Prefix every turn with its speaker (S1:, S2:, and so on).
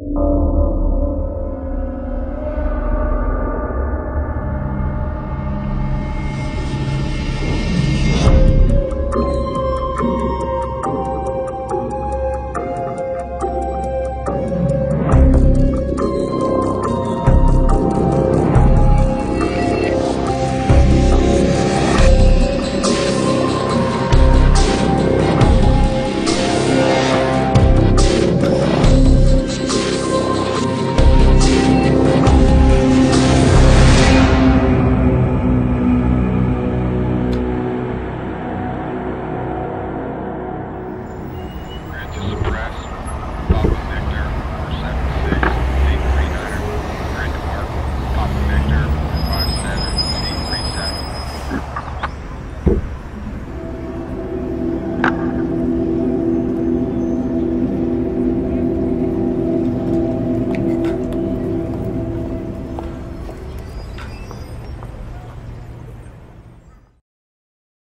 S1: you